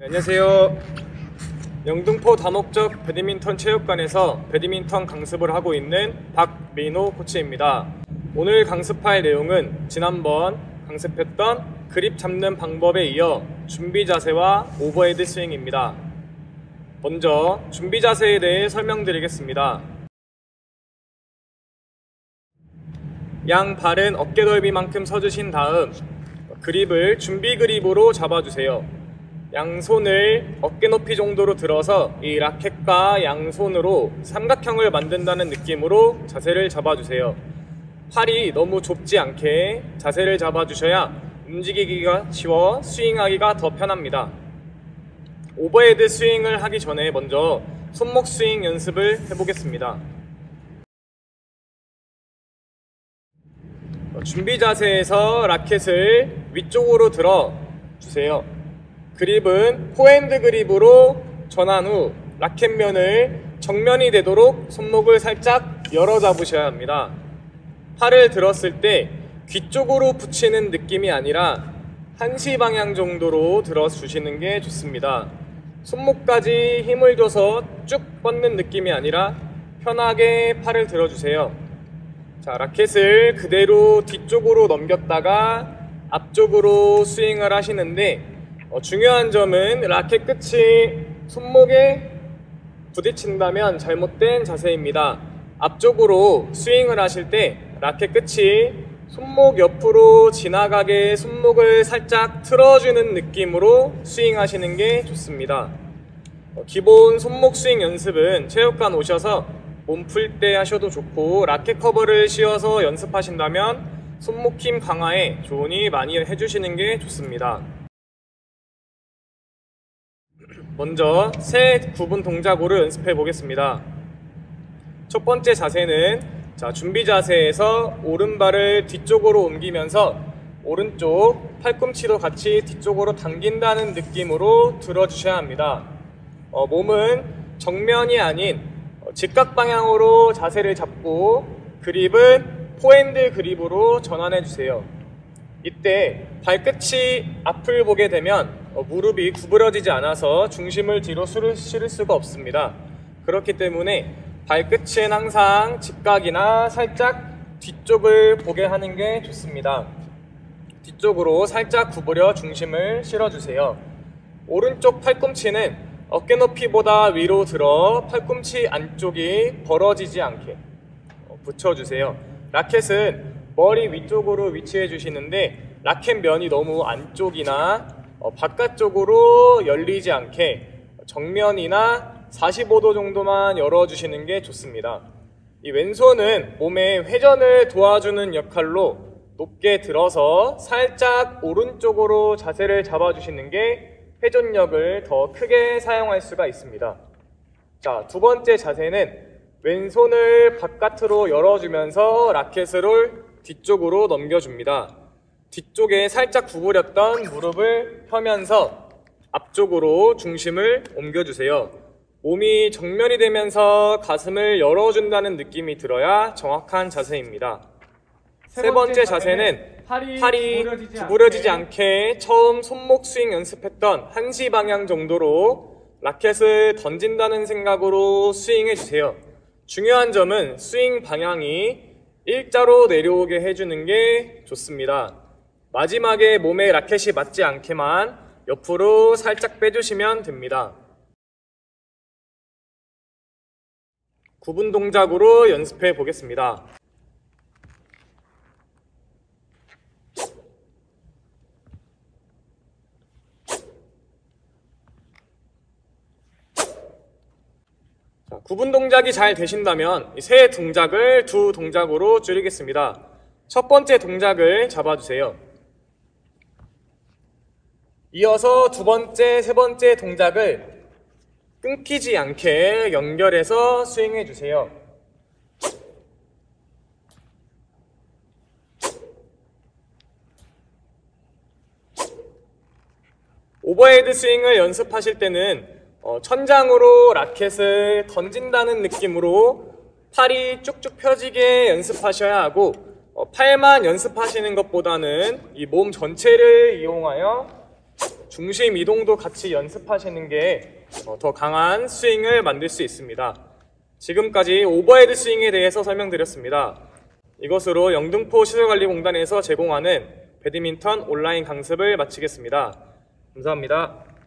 네, 안녕하세요. 영등포 다목적 배드민턴 체육관에서 배드민턴 강습을 하고 있는 박민호 코치입니다. 오늘 강습할 내용은 지난번 강습했던 그립 잡는 방법에 이어 준비 자세와 오버헤드 스윙입니다. 먼저 준비 자세에 대해 설명드리겠습니다. 양 발은 어깨 넓이만큼 서주신 다음 그립을 준비 그립으로 잡아주세요. 양손을 어깨 높이 정도로 들어서 이 라켓과 양손으로 삼각형을 만든다는 느낌으로 자세를 잡아주세요. 팔이 너무 좁지 않게 자세를 잡아주셔야 움직이기가 쉬워 스윙하기가 더 편합니다. 오버헤드 스윙을 하기 전에 먼저 손목 스윙 연습을 해보겠습니다. 어, 준비 자세에서 라켓을 위쪽으로 들어 주세요. 그립은 포핸드 그립으로 전환 후 라켓면을 정면이 되도록 손목을 살짝 열어 잡으셔야 합니다. 팔을 들었을 때 귀 쪽으로 붙이는 느낌이 아니라 한시 방향 정도로 들어 주시는 게 좋습니다. 손목까지 힘을 줘서 쭉 뻗는 느낌이 아니라 편하게 팔을 들어주세요. 자, 라켓을 그대로 뒤쪽으로 넘겼다가 앞쪽으로 스윙을 하시는데 어, 중요한 점은 라켓 끝이 손목에 부딪힌다면 잘못된 자세입니다. 앞쪽으로 스윙을 하실 때 라켓 끝이 손목 옆으로 지나가게 손목을 살짝 틀어주는 느낌으로 스윙하시는 게 좋습니다. 어, 기본 손목 스윙 연습은 체육관 오셔서 몸 풀 때 하셔도 좋고 라켓 커버를 씌워서 연습하신다면 손목 힘 강화에 좋으니 많이 해주시는 게 좋습니다. 먼저 세 구분 동작으로 연습해 보겠습니다. 첫 번째 자세는 자, 준비 자세에서 오른발을 뒤쪽으로 옮기면서 오른쪽 팔꿈치도 같이 뒤쪽으로 당긴다는 느낌으로 들어주셔야 합니다. 어, 몸은 정면이 아닌 어, 직각 방향으로 자세를 잡고 그립은 포핸드 그립으로 전환해 주세요. 이때 발끝이 앞을 보게 되면 어, 무릎이 구부러지지 않아서 중심을 뒤로 실을 수가 없습니다. 그렇기 때문에 발끝은 항상 직각이나 살짝 뒤쪽을 보게 하는 게 좋습니다. 뒤쪽으로 살짝 구부려 중심을 실어주세요. 오른쪽 팔꿈치는 어깨 높이보다 위로 들어 팔꿈치 안쪽이 벌어지지 않게 어, 붙여주세요. 라켓은 머리 위쪽으로 위치해 주시는데 라켓 면이 너무 안쪽이나 어, 바깥쪽으로 열리지 않게 정면이나 45도 정도만 열어주시는 게 좋습니다. 이 왼손은 몸의 회전을 도와주는 역할로 높게 들어서 살짝 오른쪽으로 자세를 잡아주시는 게 회전력을 더 크게 사용할 수가 있습니다. 자, 두 번째 자세는 왼손을 바깥으로 열어주면서 라켓을 뒤쪽으로 넘겨줍니다. 뒤쪽에 살짝 구부렸던 무릎을 펴면서 앞쪽으로 중심을 옮겨주세요. 몸이 정면이 되면서 가슴을 열어준다는 느낌이 들어야 정확한 자세입니다. 세 번째 자세는 팔이 구부러지지 않게 처음 손목 스윙 연습했던 한시 방향 정도로 라켓을 던진다는 생각으로 스윙해 주세요. 중요한 점은 스윙 방향이 일자로 내려오게 해주는 게 좋습니다. 마지막에 몸에 라켓이 맞지 않게만 옆으로 살짝 빼주시면 됩니다. 구분 동작으로 연습해 보겠습니다. 자, 구분 동작이 잘 되신다면 이세 동작을 두 동작으로 줄이겠습니다. 첫 번째 동작을 잡아주세요. 이어서 두 번째, 세 번째 동작을 끊기지 않게 연결해서 스윙해 주세요. 오버헤드 스윙을 연습하실 때는 어, 천장으로 라켓을 던진다는 느낌으로 팔이 쭉쭉 펴지게 연습하셔야 하고 어, 팔만 연습하시는 것보다는 이 몸 전체를 이용하여 중심 이동도 같이 연습하시는 게 더 강한 스윙을 만들 수 있습니다. 지금까지 오버헤드 스윙에 대해서 설명드렸습니다. 이것으로 영등포 시설관리공단에서 제공하는 배드민턴 온라인 강습을 마치겠습니다. 감사합니다.